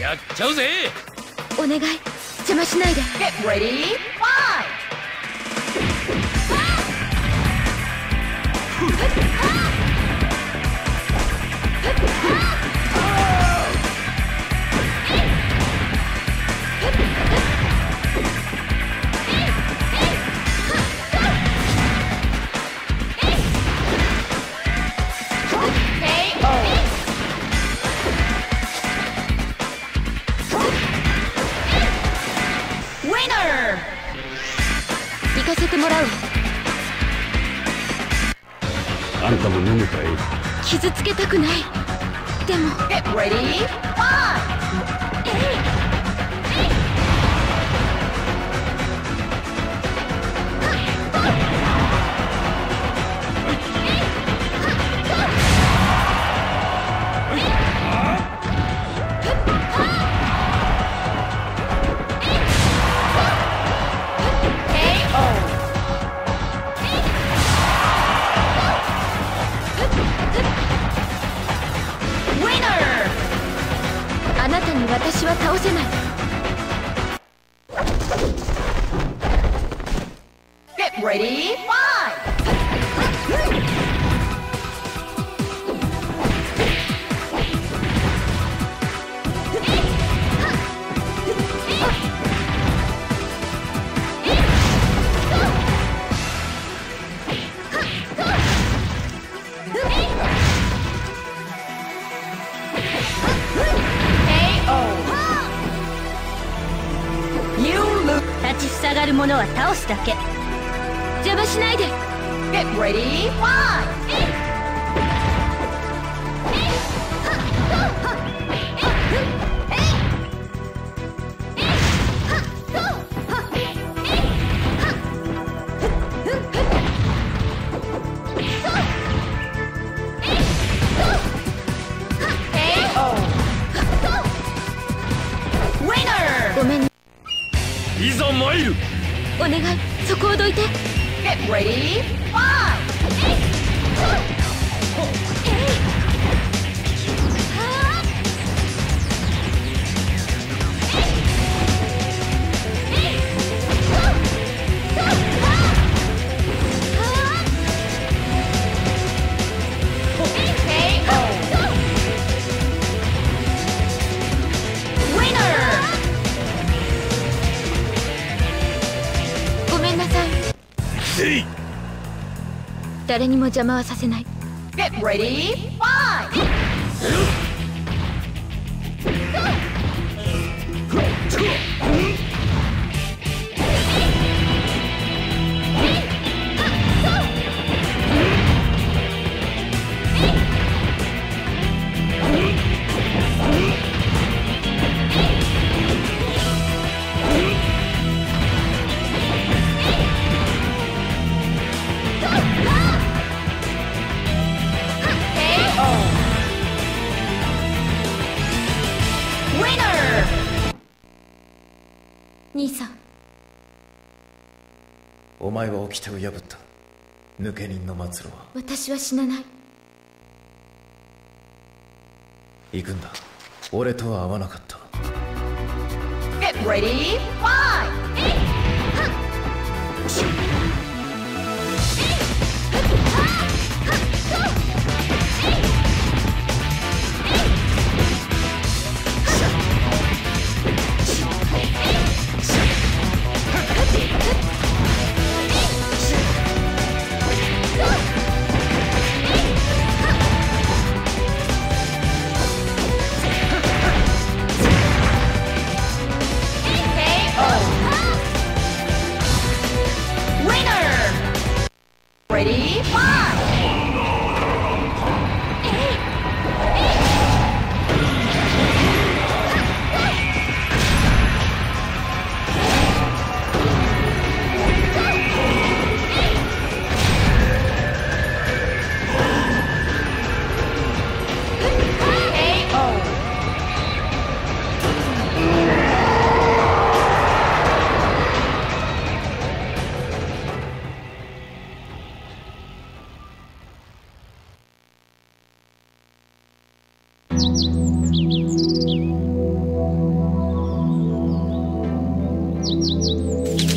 やっちゃうぜ。お願い。邪魔しないで。Get ready, fight! 行かせてもらう。わあんたも飲むかい？傷つけたくない。でも。Get ready, fight! あなたに私は倒せない。Get ready, がる者は倒すだけ邪魔しないで Get ready, fight! そこをどいて。誰にも邪魔はさせない Get ready, fight! 兄さん。お前は掟を破った。抜け人の末路は。私は死なない。行くんだ。俺とは会わなかった。Get ready! Thank you.